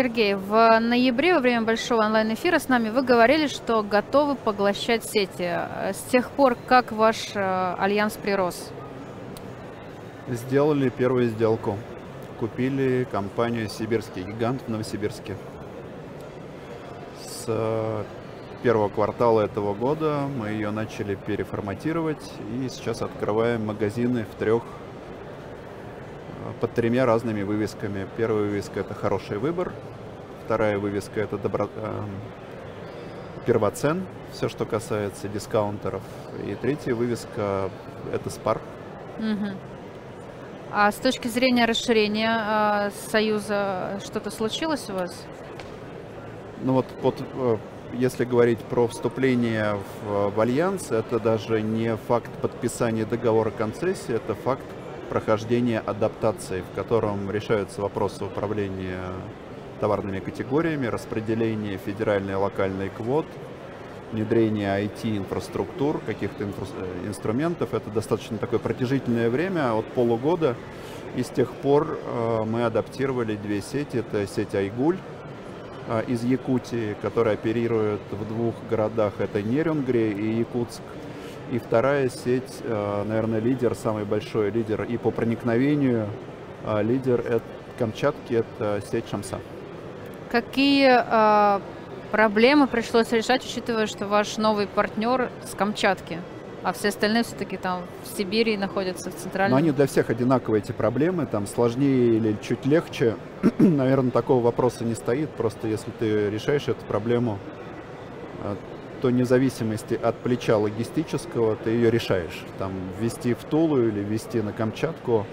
Сергей, в ноябре во время большого онлайн-эфира с нами вы говорили, что готовы поглощать сети. С тех пор как ваш э, альянс прирос? Сделали первую сделку. Купили компанию «Сибирский гигант» в Новосибирске. С э, первого квартала этого года мы ее начали переформатировать и сейчас открываем магазины в трех под тремя разными вывесками. Первая вывеска это хороший выбор, вторая вывеска это добро... э, первоцен, все, что касается дискаунтеров, и третья вывеска это спар. Угу. А с точки зрения расширения э, союза что-то случилось у вас? Ну вот под, э, если говорить про вступление в, в альянс, это даже не факт подписания договора концессии, это факт прохождения адаптации, в котором решаются вопросы управления товарными категориями, распределение федеральной и локальной квот, внедрение IT-инфраструктур, каких-то инфра э, инструментов. Это достаточно такое протяжительное время, от полугода. И с тех пор э, мы адаптировали две сети. Это сеть Айгуль э, из Якутии, которая оперирует в двух городах. Это Нерюнгри и Якутск. И вторая сеть, э, наверное, лидер, самый большой лидер и по проникновению, э, лидер это Камчатки, это сеть Шамса. Какие э, проблемы пришлось решать, учитывая, что ваш новый партнер с Камчатки? А все остальные все-таки там в Сибири находятся, в центральном. Но они для всех одинаковые, эти проблемы. Там сложнее или чуть легче. Наверное, такого вопроса не стоит. Просто если ты решаешь эту проблему, то независимости от плеча логистического ты ее решаешь. Там ввести в Тулу или ввести на Камчатку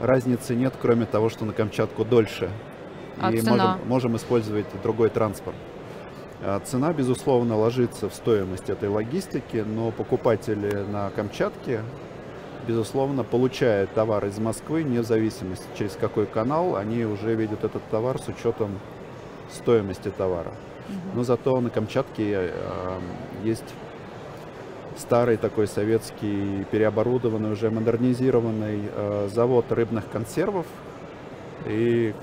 разницы нет, кроме того, что на Камчатку дольше. А и цена? можем, можем использовать другой транспорт. А цена, безусловно, ложится в стоимость этой логистики, но покупатели на Камчатке, безусловно, получая товар из Москвы, вне зависимости, через какой канал, они уже видят этот товар с учетом стоимости товара. Но зато на Камчатке э, есть старый такой советский, переоборудованный, уже модернизированный э, завод рыбных консервов. И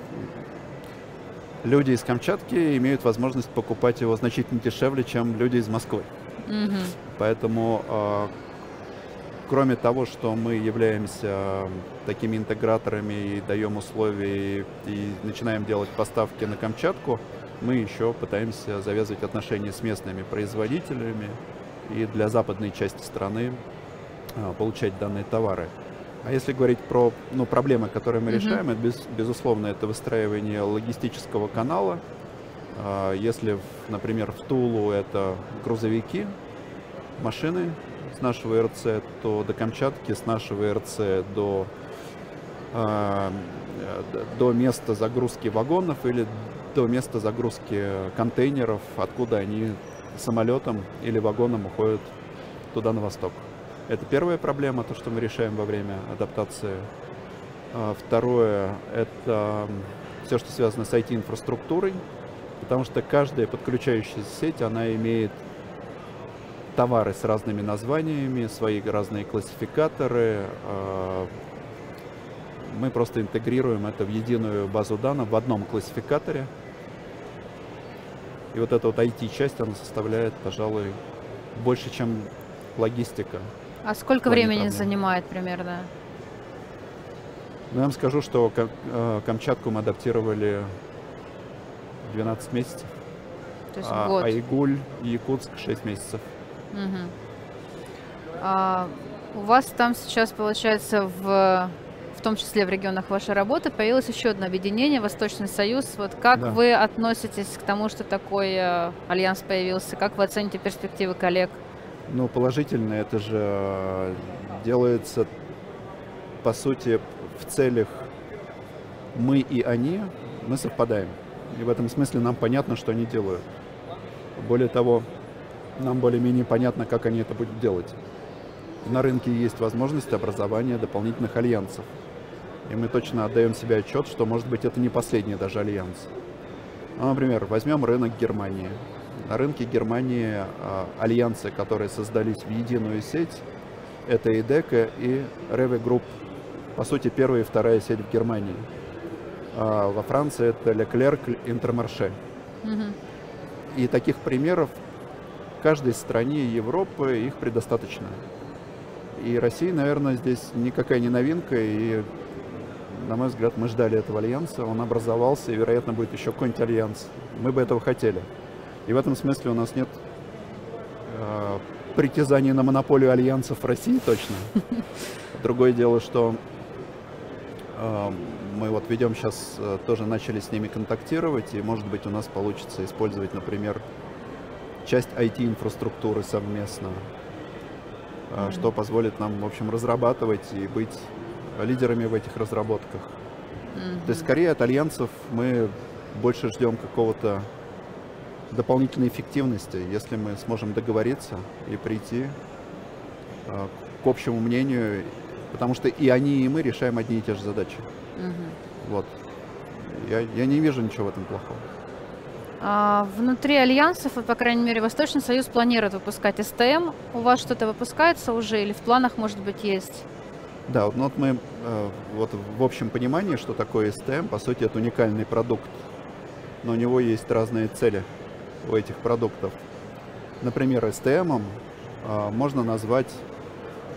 люди из Камчатки имеют возможность покупать его значительно дешевле, чем люди из Москвы. Мгм. Поэтому, э, кроме того, что мы являемся такими интеграторами и даем условия и, и начинаем делать поставки на Камчатку, мы еще пытаемся завязывать отношения с местными производителями и для западной части страны э, получать данные товары. А если говорить про ну, проблемы, которые мы решаем, это без- безусловно это выстраивание логистического канала. А, Если, например, в Тулу это грузовики, машины с нашего РЦ, то до Камчатки с нашего РЦ до, а, до места загрузки вагонов или до места загрузки контейнеров, откуда они самолетом или вагоном уходят туда на восток. Это первая проблема, то, что мы решаем во время адаптации. А, Второе – это все, что связано с IT-инфраструктурой, потому что каждая подключающаяся сеть, она имеет товары с разными названиями, свои разные классификаторы. Мы просто интегрируем это в единую базу данных в одном классификаторе. И вот эта вот IT-часть, она составляет, пожалуй, больше, чем логистика. А сколько времени проблем. занимает примерно? Но я вам скажу, что э, Камчатку мы адаптировали 12 месяцев, То есть а год. Айгуль и Якутск 6 месяцев. Мгм. А, у вас там сейчас, получается, в том числе в регионах вашей работы, появилось еще одно объединение, Восточный Союз. Вот как Да. вы относитесь к тому, что такой э, альянс появился? Как вы оцените перспективы коллег? Ну, положительно, это же э, делается, по сути, в целях мы и они, мы совпадаем. И в этом смысле нам понятно, что они делают. Более того, нам более-менее понятно, как они это будут делать. На рынке есть возможность образования дополнительных альянсов. И мы точно отдаем себе отчет, что, может быть, это не последний даже альянс. Ну, например, возьмем рынок Германии. На рынке Германии а, альянсы, которые создались в единую сеть, это Дека, и Rewe Group. По сути, первая и вторая сеть в Германии. а во Франции это Leclerc Intermarché. Мгм. И таких примеров в каждой стране Европы их предостаточно. И Россия, наверное, здесь никакая не новинка, и, на мой взгляд, мы ждали этого альянса, он образовался, и, вероятно, будет еще какой-нибудь альянс. Мы бы этого хотели. И в этом смысле у нас нет э, притязаний на монополию альянсов в России точно. Другое дело, что э, мы вот ведем сейчас, э, тоже начали с ними контактировать, и, может быть, у нас получится использовать, например, часть IT-инфраструктуры совместно, Мгм. что позволит нам, в общем, разрабатывать и быть лидерами в этих разработках. То есть, скорее, от альянсов мы больше ждем какого-то дополнительной эффективности, если мы сможем договориться и прийти э, к общему мнению, потому что и они, и мы решаем одни и те же задачи. Мгм. Вот. Я, я не вижу ничего в этом плохого. А, внутри альянсов, вот, по крайней мере, Восточный Союз планирует выпускать СТМ. У вас что-то выпускается уже или в планах, может быть, есть? Да, вот, ну мы э, вот в общем понимании, что такое STM, по сути, это уникальный продукт, но у него есть разные цели у этих продуктов. Например, STM э, можно назвать,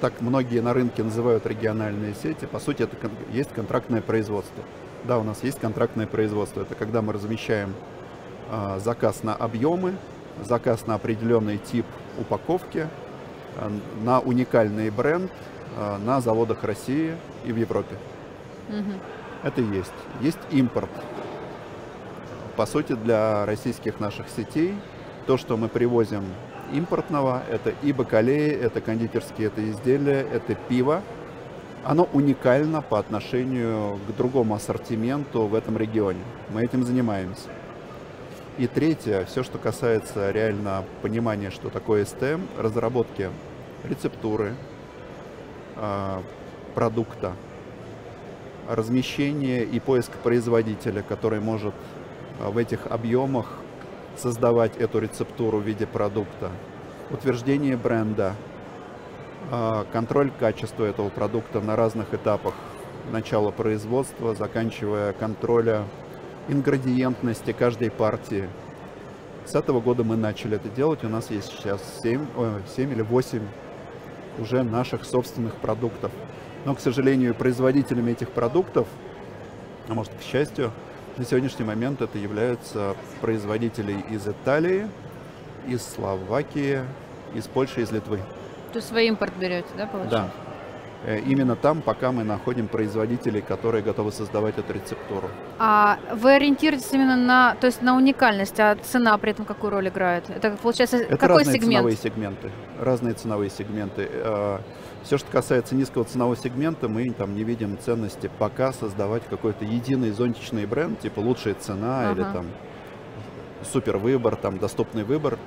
так многие на рынке называют региональные сети, по сути, это есть контрактное производство. Да, у нас есть контрактное производство, это когда мы размещаем э, заказ на объемы, заказ на определенный тип упаковки, на уникальный бренд, на заводах России и в Европе. Мгм. Это есть. Есть импорт. По сути, для российских наших сетей то, что мы привозим импортного, это и бакалеи, это кондитерские это изделия, это пиво. Оно уникально по отношению к другому ассортименту в этом регионе. Мы этим занимаемся. И третье, все, что касается реально понимания, что такое СТМ, разработки рецептуры, продукта, размещение и поиск производителя, который может а, в этих объемах создавать эту рецептуру в виде продукта, утверждение бренда, а, контроль качества этого продукта на разных этапах начала производства, заканчивая контроля ингредиентности каждой партии. С этого года мы начали это делать. У нас есть сейчас 7, 7 или 8 уже наших собственных продуктов. Но, к сожалению, производителями этих продуктов, а может, к счастью, на сегодняшний момент это являются производители из Италии, из Словакии, из Польши, из Литвы. То есть вы импорт берете, да, получается? Э, Именно там пока мы находим производителей, которые готовы создавать эту рецептуру. А вы ориентируетесь именно на, то есть на уникальность, а цена при этом какую роль играет? Это получается Это какой разные сегмент? ценовые сегменты. Разные ценовые сегменты. Все, что касается низкого ценового сегмента, мы там не видим ценности пока создавать какой-то единый зонтичный бренд, типа лучшая цена или Ага. там супер выбор, там доступный выбор.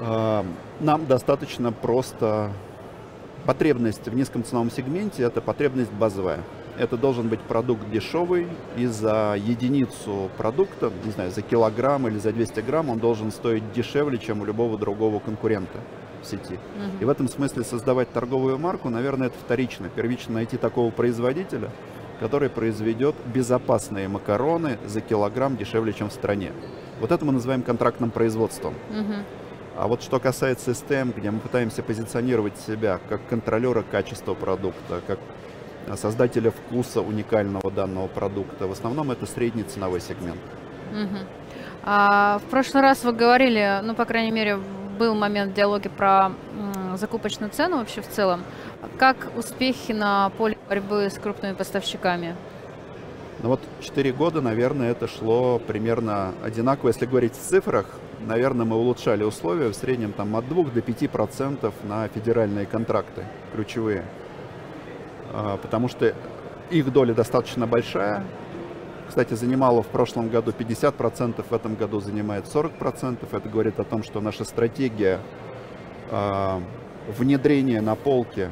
А, Нам достаточно просто потребность в низком ценовом сегменте это потребность базовая. Это должен быть продукт дешевый, и за единицу продукта, не знаю, за килограмм или за 200 грамм он должен стоить дешевле, чем у любого другого конкурента в сети. Мгм. И в этом смысле создавать торговую марку, наверное, это вторично. Первично найти такого производителя, который произведет безопасные макароны за килограмм дешевле, чем в стране. Вот это мы называем контрактным производством. Мгм. А вот что касается STM, где мы пытаемся позиционировать себя как контролера качества продукта, как создателя вкуса уникального данного продукта, в основном это средний ценовой сегмент. Мгм. А, в прошлый раз вы говорили, ну, по крайней мере, был момент в диалоге про м, закупочную цену вообще в целом. Как успехи на поле борьбы с крупными поставщиками? Ну вот 4 года, наверное, это шло примерно одинаково. Если говорить в цифрах, наверное, мы улучшали условия в среднем там, от 2 до 5 процентов на федеральные контракты ключевые. А, Потому что их доля достаточно большая. Кстати, занимала в прошлом году 50 процентов, в этом году занимает 40 процентов. Это говорит о том, что наша стратегия а, внедрения на полке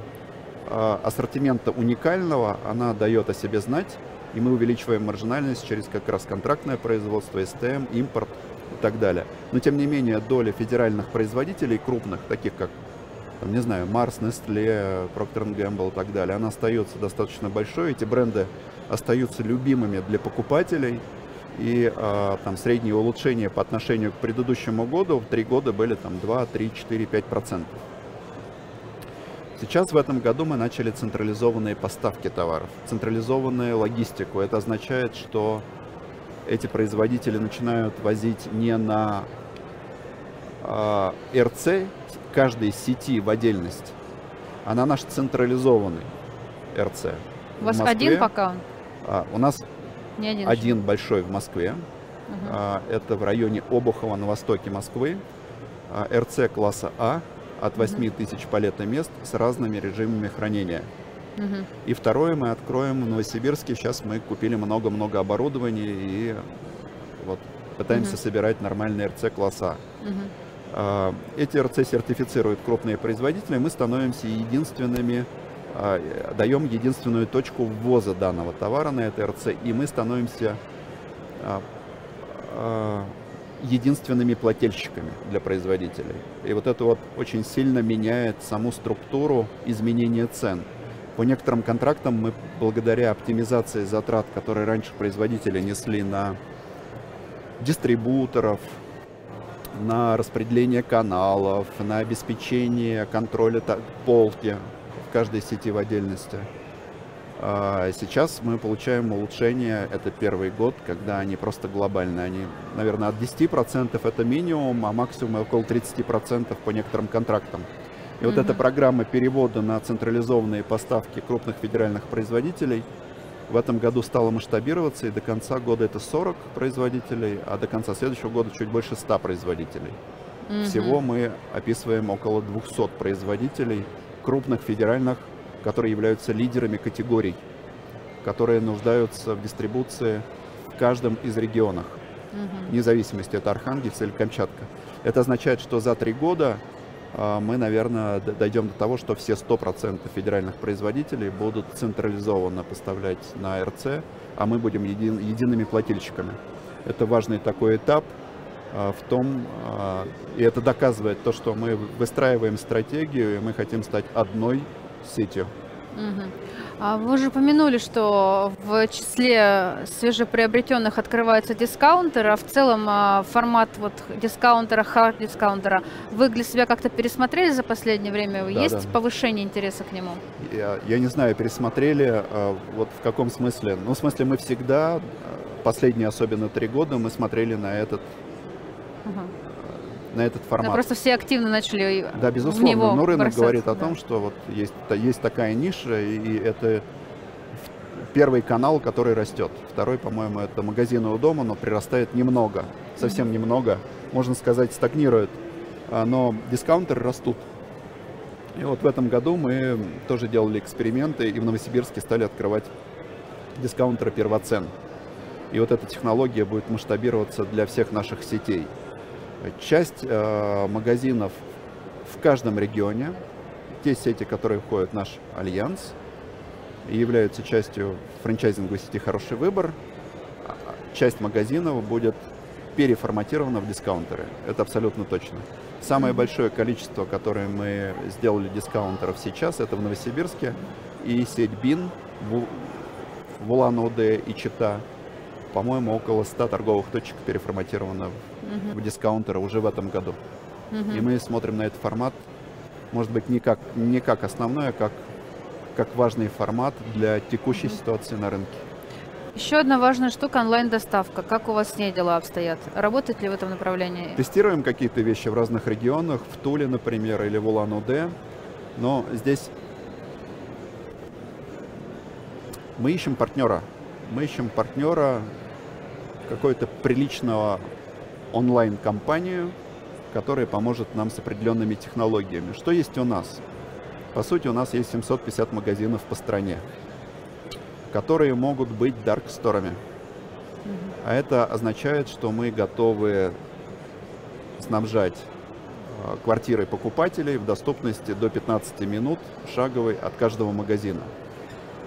а, ассортимента уникального, она дает о себе знать, и мы увеличиваем маржинальность через как раз контрактное производство, СТМ, импорт и так далее. Но тем не менее доля федеральных производителей крупных, таких как там, не знаю, Mars, Nestle, Procter Gamble и так далее, она остается достаточно большой. Эти бренды остаются любимыми для покупателей. И э, там средние улучшения по отношению к предыдущему году в три года были там 2, 3, 4, 5 процентов. Сейчас в этом году мы начали централизованные поставки товаров, централизованную логистику. Это означает, что эти производители начинают возить не на э, РЦ каждой сети в отдельность, а на наш централизованный РЦ. У вас один пока? А, у нас Не один, один большой в Москве. Угу. А, это в районе Обухова на востоке Москвы. А, РЦ класса А от 8 тысяч палетных мест с разными режимами хранения. И второе мы откроем в Новосибирске. Сейчас мы купили много-много оборудования и вот пытаемся Мгм. собирать нормальные РЦ класса. Мгм. А, Эти РЦ сертифицируют крупные производители. Мы становимся единственными, а, даем единственную точку ввоза данного товара на это РЦ, и мы становимся а, единственными плательщиками для производителей. И вот это вот очень сильно меняет саму структуру изменения цен. По некоторым контрактам мы благодаря оптимизации затрат, которые раньше производители несли на дистрибуторов, на распределение каналов, на обеспечение контроля полки в каждой сети в отдельности. А Сейчас мы получаем улучшение, это первый год, когда они просто глобальные. Они, наверное, от 10% это минимум, а максимум около 30% по некоторым контрактам. И вот эта программа перевода на централизованные поставки крупных федеральных производителей в этом году стала масштабироваться, и до конца года это 40 производителей, а до конца следующего года чуть больше 100 производителей. Всего мы описываем около 200 производителей крупных федеральных, которые являются лидерами категорий, которые нуждаются в дистрибуции в каждом из регионах, вне зависимости, это Архангельск или Камчатка. Это означает, что за три года мы, наверное, дойдем до того, что все 100% федеральных производителей будут централизованно поставлять на РЦ, а мы будем един- едиными плательщиками. Это важный такой этап а, в том, а, и это доказывает то, что мы выстраиваем стратегию, и мы хотим стать одной сетью. Мгм. А вы уже упомянули, что в числе свежеприобретенных открываются дискаунтеры, а в целом а, формат вот дискаунтера, хард дискаунтера, вы для себя как-то пересмотрели за последнее время? Есть да. повышение интереса к нему? Я, я не знаю, пересмотрели, а, вот в каком смысле. Ну, в смысле, мы всегда, последние особенно три года, мы смотрели на этот. На этот Да, формат. просто все активно начали Да, в безусловно, него но рынок бросаться, говорит о да. том, что вот есть, есть такая ниша, и, и это в- первый канал, который растет. Второй, по-моему, это магазины у дома, но прирастает немного, совсем немного, можно сказать, стагнирует. А, Но дискаунтеры растут. И вот в этом году мы тоже делали эксперименты, и в Новосибирске стали открывать дискаунтеры первоцен. И вот эта технология будет масштабироваться для всех наших сетей. Часть э, магазинов в каждом регионе, те сети, которые входят в наш альянс и являются частью франчайзинговой сети «Хороший выбор», а, часть магазинов будет переформатирована в дискаунтеры. Это абсолютно точно. Самое большое количество, которое мы сделали дискаунтеров сейчас, это в Новосибирске и сеть БИН в, в Улан-Удэ и Чита. По-моему, около 100 торговых точек переформатировано в- Мгм. в дискаунтеры уже в этом году. Мгм. И мы смотрим на этот формат, может быть, не как, не как основной, а как, как важный формат для текущей Мгм. ситуации на рынке. Еще одна важная штука онлайн-доставка. Как у вас с ней дела обстоят? Работает ли в этом направлении? Тестируем какие-то вещи в разных регионах, в Туле, например, или в Улан-Удэ, но здесь мы ищем партнера. Мы ищем партнера какой-то приличного онлайн-компанию, которая поможет нам с определенными технологиями. Что есть у нас? По сути, у нас есть 750 магазинов по стране, которые могут быть дарк-сторами. Мгм. А это означает, что мы готовы снабжать э, квартиры покупателей в доступности до 15 минут шаговой от каждого магазина.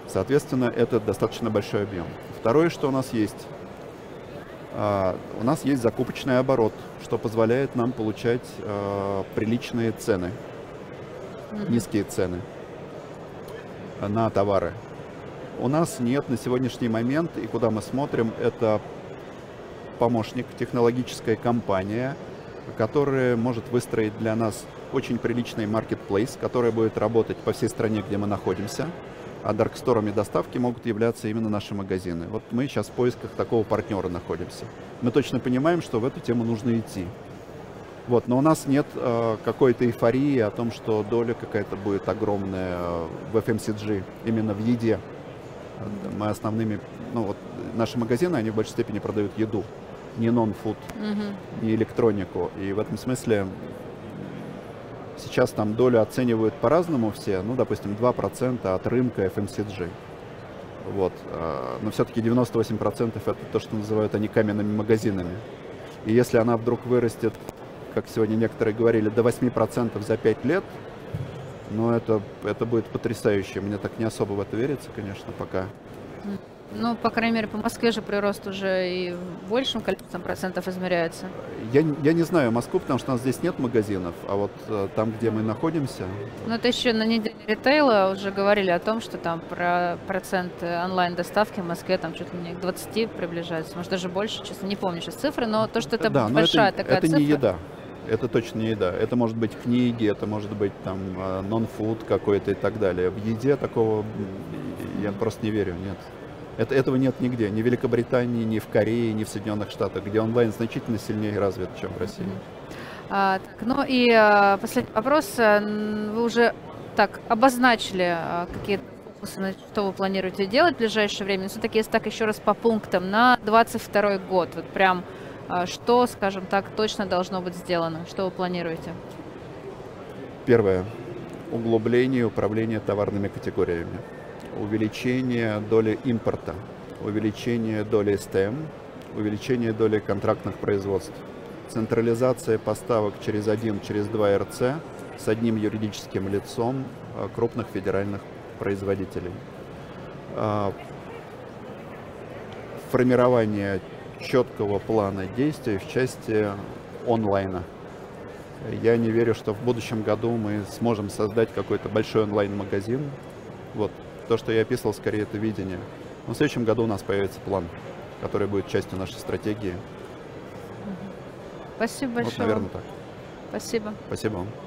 Соответственно, это достаточно большой объем. Второе, что у нас есть, а, у нас есть закупочный оборот, что позволяет нам получать э, приличные цены. Низкие цены на товары. У нас нет на сегодняшний момент, и куда мы смотрим, это помощник, технологическая компания, которая может выстроить для нас очень приличный marketplace, который будет работать по всей стране, где мы находимся. А дарксторами доставки могут являться именно наши магазины. Вот мы сейчас в поисках такого партнера находимся. Мы точно понимаем, что в эту тему нужно идти. Вот, но у нас нет э, какой-то эйфории о том, что доля какая-то будет огромная э, в FMCG, именно в еде. Э, Мы основными, ну вот наши магазины, они в большей степени продают еду, не нон-фуд, Мгм. не электронику. И в этом смысле сейчас там долю оценивают по-разному все, ну, допустим, 2% от рынка FMCG. Вот. а, Но все-таки 98% это то, что называют они каменными магазинами. И если она вдруг вырастет, как сегодня некоторые говорили, до 8% за 5 лет, ну, это, это будет потрясающе. Мне так не особо в это верится, конечно, пока. Ну, по крайней мере, по Москве же прирост уже и большим количеством процентов измеряется. Я, я не знаю Москву, потому что у нас здесь нет магазинов, а вот э, там, где мы находимся, Но это еще на неделе ритейла уже говорили о том, что там про процент э, онлайн-доставки в Москве там чуть ли не к 20 приближается, может даже больше, честно, не помню сейчас цифры, но то, что это да, большая это, такая это цифра. не еда. Это точно не еда. Это может быть книги, это может быть там э, нон-фуд какой-то и так далее. В еде такого я просто не верю, нет. Это, этого нет нигде, ни в Великобритании, ни в Корее, ни в Соединенных Штатах, где онлайн значительно сильнее развит, чем в России. А, так, ну и а, последний вопрос. Н- Вы уже так обозначили а, какие фокусы, что вы планируете делать в ближайшее время. Все-таки, если так еще раз по пунктам, на 22 год, вот прям а, что, скажем так, точно должно быть сделано, что вы планируете? Первое. Углубление управления товарными категориями. Увеличение доли импорта. Увеличение доли СТМ. Увеличение доли контрактных производств. Централизация поставок через один, через два РЦ с одним юридическим лицом э, крупных федеральных производителей. А, Формирование четкого плана действий в части онлайна. Я не верю, что в будущем году мы сможем создать какой-то большой онлайн-магазин. Вот то, что я описывал, скорее это видение. Но в следующем году у нас появится план, который будет частью нашей стратегии. Спасибо Вот, большое. наверное, вам. так. Спасибо. Спасибо вам.